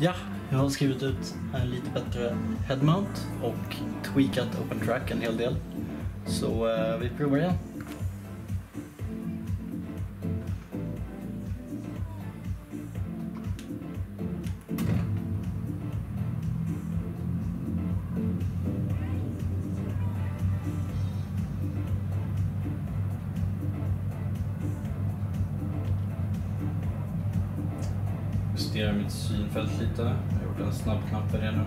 Ja, jag har skrivit ut en lite bättre headmount och tweakat open track en hel del. Så eh, vi provar igen. Justerar mitt synfält lite. Jag har gjort en snabb knapp för det nu.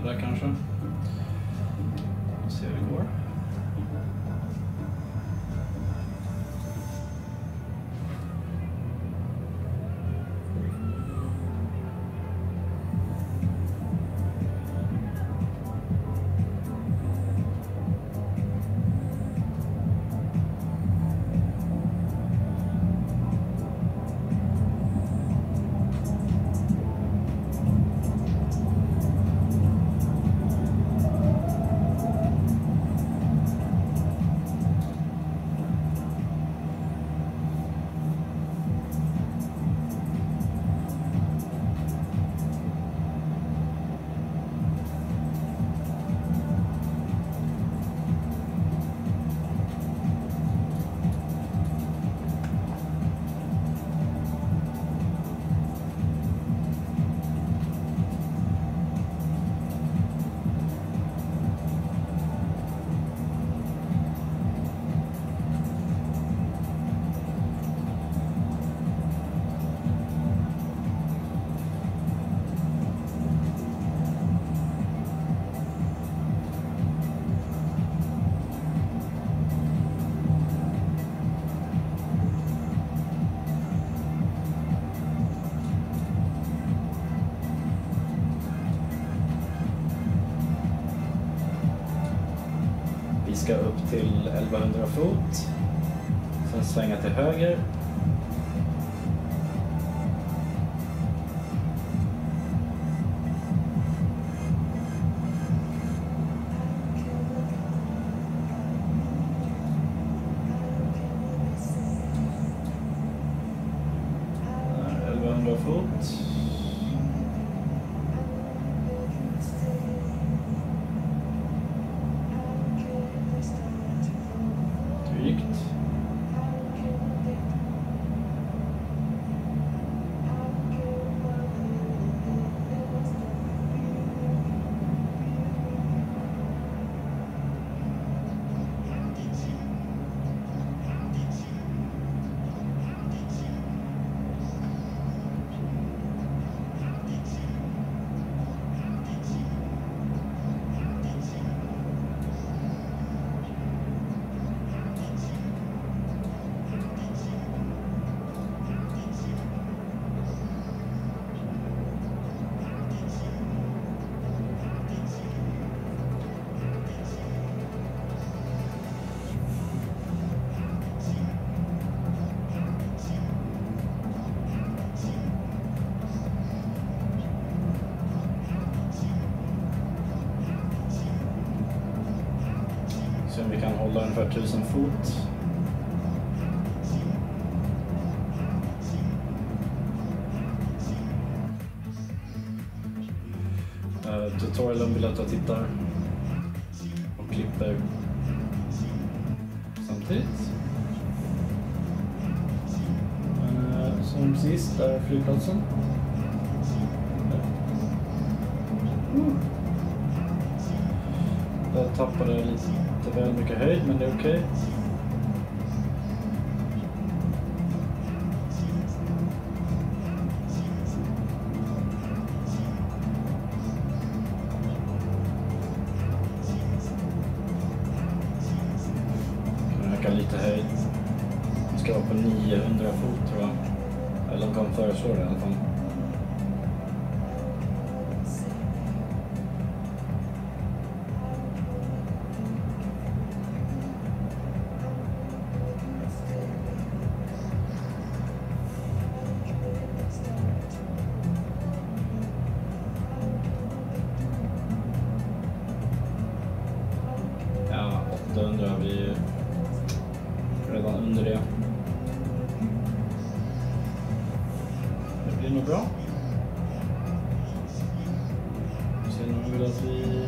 Sådär kanske. Ska upp till 1100 fot. Sen svänga till höger. 1100 fot. Se om vi kan hålla ungefär 1000 fot. Uh, tutorialen vill att jag tittar och klipper samtidigt. Uh, som sist, där är flygplatsen. Uh. Jag tappade lite inte väl mycket höjd, men det är okej. Kan öka lite höjd. Det ska vara på 900 fot tror jag. Eller de kan föreslå det i alla fall. Gracias.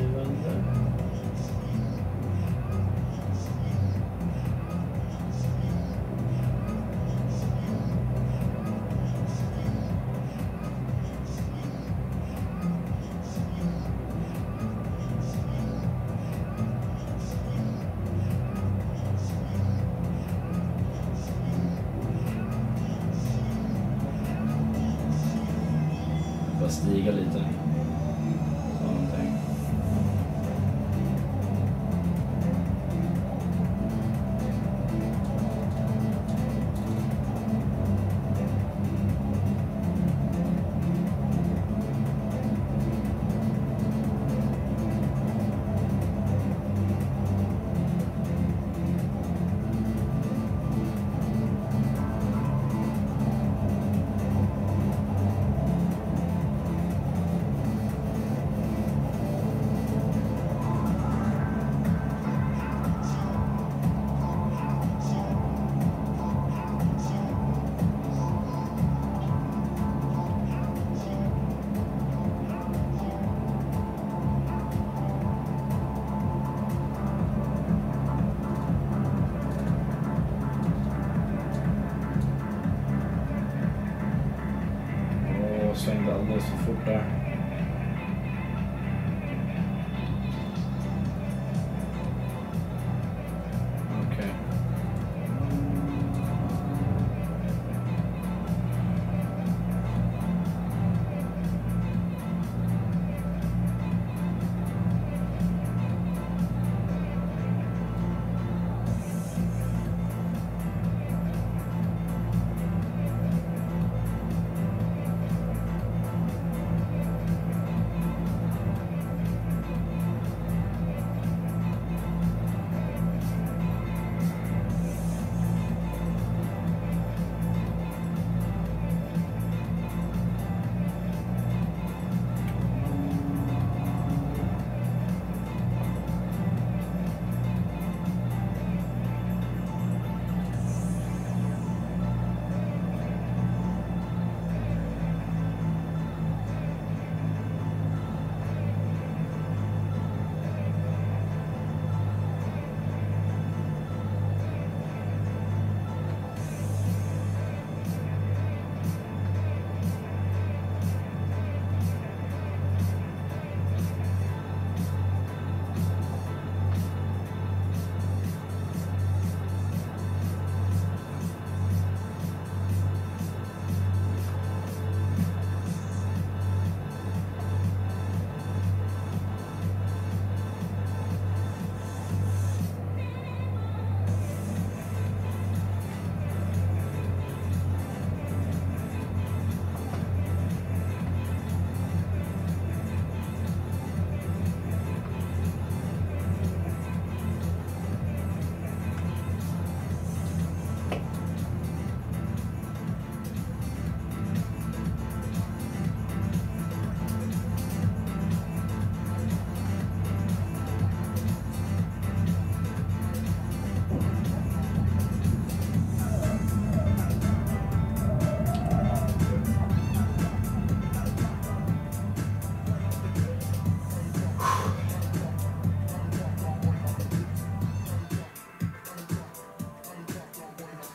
I was saying that I listed for there.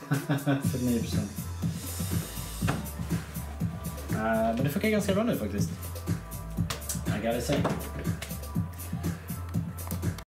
49 procent. Eh, men det funkar ganska bra nu faktiskt. I gotta say.